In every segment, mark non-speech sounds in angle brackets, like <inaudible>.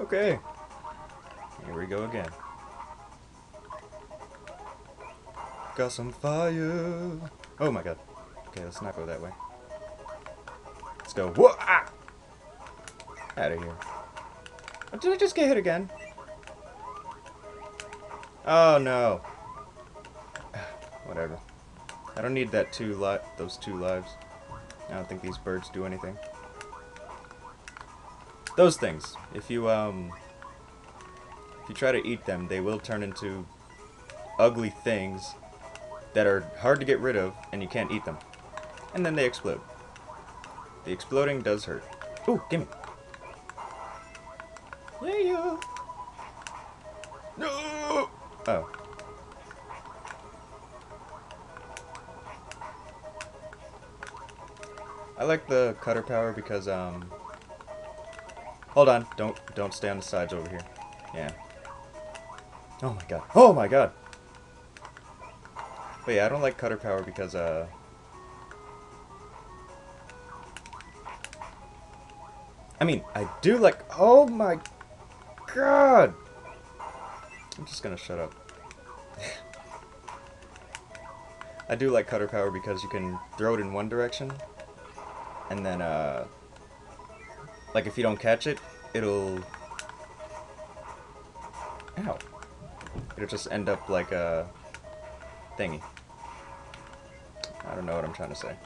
Okay. Here we go again. Got some fire. Oh my god. Okay, let's not go that way. Let's go. Whoa! Ah! Out of here. Oh, did I just get hit again? Oh no. <sighs> Whatever. I don't need that two li those two lives. I don't think these birds do anything. Those things. If you um if you try to eat them, they will turn into ugly things that are hard to get rid of and you can't eat them. And then they explode. The exploding does hurt. Ooh, gimme. Yeah, yeah. No. Oh. I like the cutter power because um Hold on, don't don't stay on the sides over here. Yeah. Oh my god. Oh my god. But yeah, I don't like cutter power because uh I mean, I do like Oh my god. I'm just gonna shut up. <laughs> I do like cutter power because you can throw it in one direction and then uh like if you don't catch it, it'll Ow. It'll just end up like a thingy. I don't know what I'm trying to say.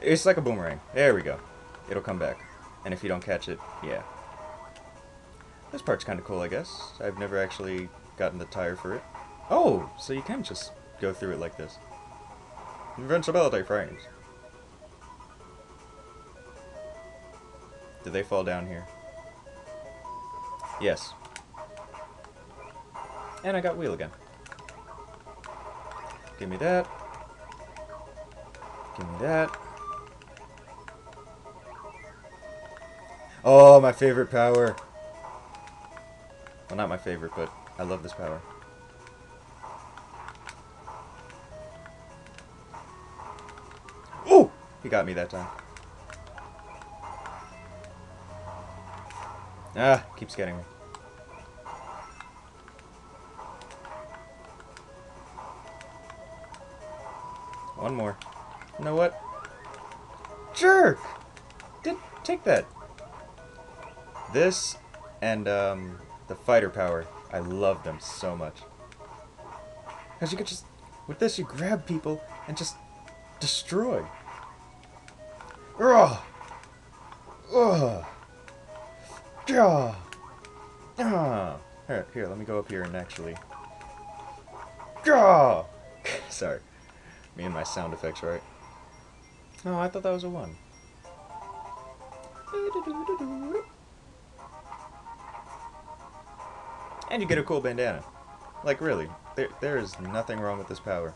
It's like a boomerang. There we go. It'll come back. And if you don't catch it, yeah. This part's kind of cool, I guess. I've never actually gotten the tire for it. Oh, so you can just go through it like this. Invincibility frames. Did they fall down here? Yes. And I got wheel again. Give me that. Give me that. Oh, my favorite power. Well, not my favorite, but I love this power. Ooh! He got me that time. Ah, keeps getting me. One more. You know what? Jerk! Did take that. This and um, the fighter power. I love them so much. Because you could just, with this, you grab people and just destroy. Ugh! Ugh! Ugh! Ah! Here, here, let me go up here and actually. Ugh! <laughs> Sorry. Me and my sound effects, right? Oh, I thought that was a one. And you get a cool bandana. Like, really, there, there is nothing wrong with this power.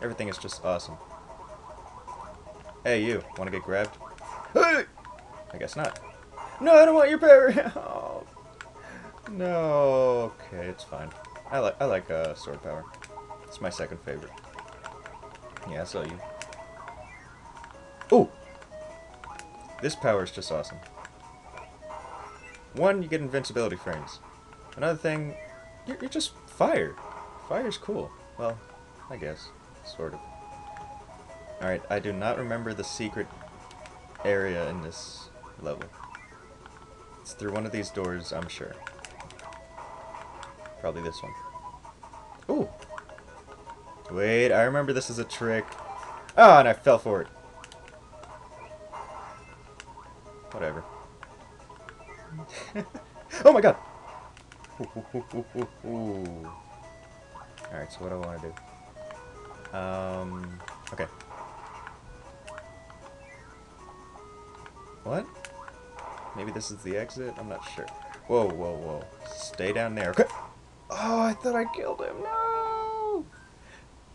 Everything is just awesome. Hey, you, want to get grabbed? Hey! I guess not. No, I don't want your power! <laughs> oh. No, okay, it's fine. I like I like uh, sword power. It's my second favorite. Yeah, I saw you. Oh! This power is just awesome. One, you get invincibility frames. Another thing, you're, you're just fire. Fire's cool. Well, I guess. Sort of. Alright, I do not remember the secret area in this level. It's through one of these doors, I'm sure. Probably this one. Ooh! Wait, I remember this is a trick. Oh, and I fell for it. Whatever. <laughs> oh my god! <laughs> Alright, so what do I want to do? Um, okay. What? Maybe this is the exit? I'm not sure. Whoa, whoa, whoa. Stay down there. Oh, I thought I killed him. No!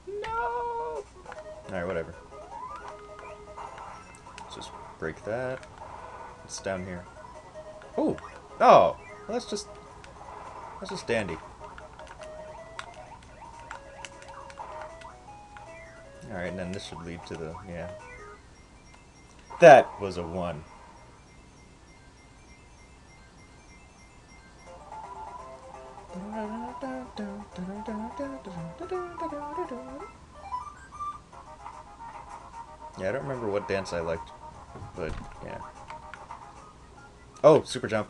No! Alright, whatever. Let's just break that. It's down here. Oh! Oh! Well, that's just... That's just dandy. Alright, and then this should lead to the... Yeah. That was a one. Yeah, I don't remember what dance I liked, but yeah. Oh, super jump.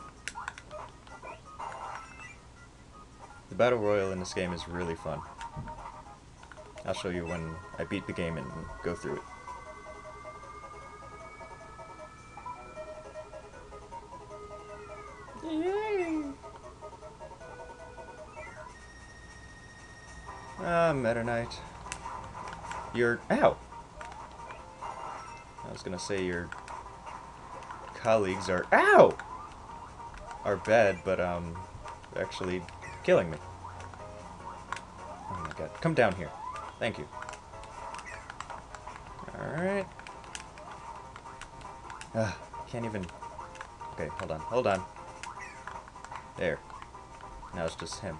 The battle royal in this game is really fun. I'll show you when I beat the game and go through it. You're... Ow! I was gonna say your colleagues are... Ow! Are bad, but, um, actually killing me. Oh my god. Come down here. Thank you. Alright. Ugh, can't even... Okay, hold on, hold on. There. Now it's just him.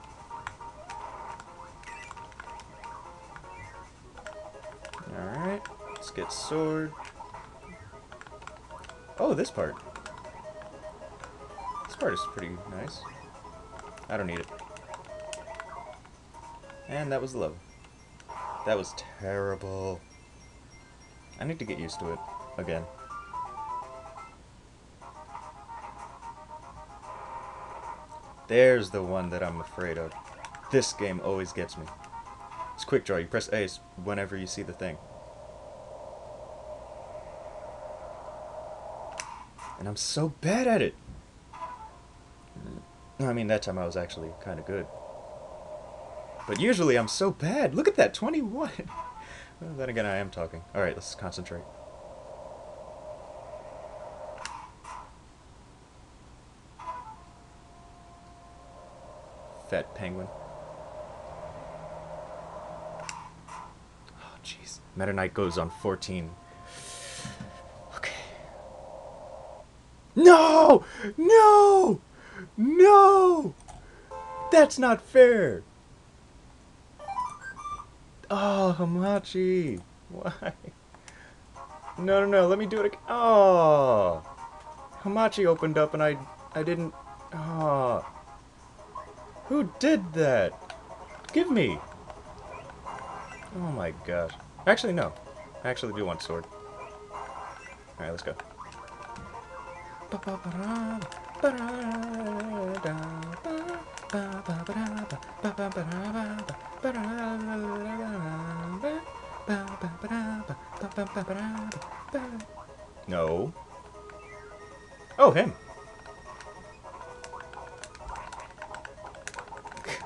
Let's get sword. Oh, this part. This part is pretty nice. I don't need it. And that was the level. That was terrible. I need to get used to it again. There's the one that I'm afraid of. This game always gets me. It's quick draw. You press A whenever you see the thing. And I'm so bad at it. Mm. I mean, that time I was actually kind of good. But usually I'm so bad. Look at that, 21. <laughs> well, then again, I am talking. Alright, let's concentrate. Fat penguin. Oh, jeez. Meta Knight goes on 14. No! No! No! That's not fair! Oh, Hamachi! Why? No, no, no, let me do it again. Oh! Hamachi opened up and I, I didn't... Oh. Who did that? Give me! Oh my gosh. Actually, no. I actually do want sword. Alright, let's go. No. Oh, him. <laughs>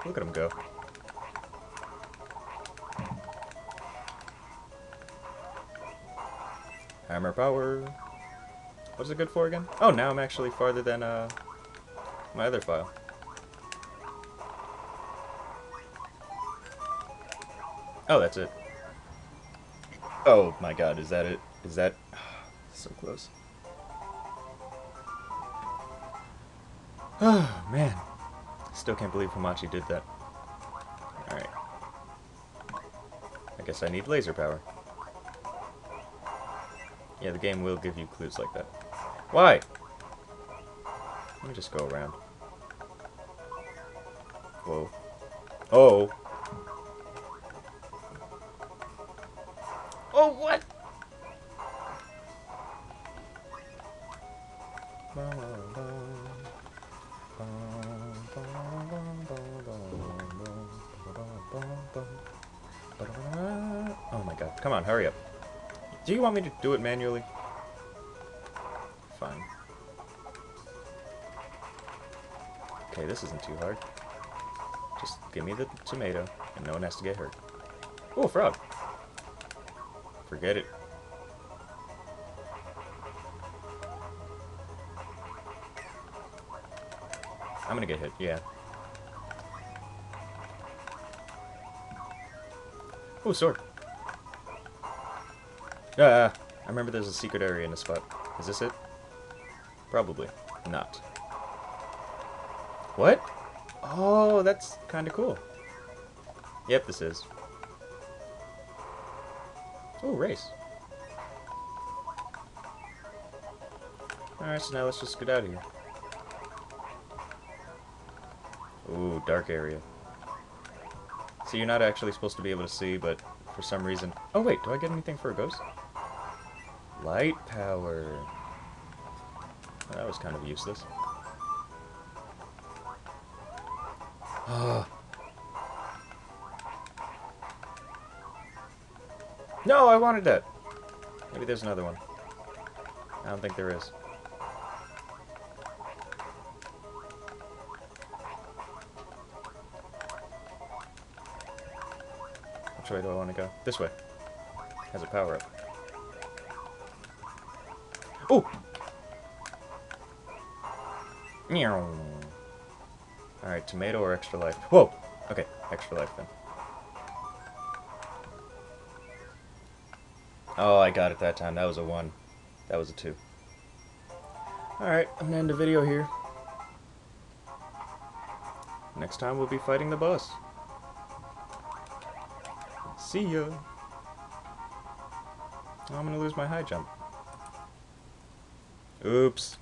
Look at him go. Hammer power. What's it good for again? Oh, now I'm actually farther than uh, my other file. Oh, that's it. Oh my god, is that it? Is that... <sighs> so close. Oh, <sighs> man. Still can't believe Hamachi did that. Alright. I guess I need laser power. Yeah, the game will give you clues like that. Why? Let me just go around. Whoa. Oh! Oh, what? Oh my god. Come on, hurry up. Do you want me to do it manually? Fine. Okay, this isn't too hard. Just give me the tomato, and no one has to get hurt. Oh, frog. Forget it. I'm gonna get hit, yeah. Oh, sword. Ah, I remember there's a secret area in this spot. Is this it? Probably not. What? Oh, that's kind of cool. Yep, this is. Oh, race. Alright, so now let's just get out of here. Ooh, dark area. So you're not actually supposed to be able to see, but for some reason... Oh wait, do I get anything for a ghost? Light power. That was kind of useless. Ah. no, I wanted that. Maybe there's another one. I don't think there is. Which way do I want to go? This way. Has a power up. Oh! Alright, tomato or extra life? Whoa! Okay, extra life then. Oh, I got it that time. That was a 1. That was a 2. Alright, I'm gonna end the video here. Next time we'll be fighting the boss. See ya! I'm gonna lose my high jump. Oops.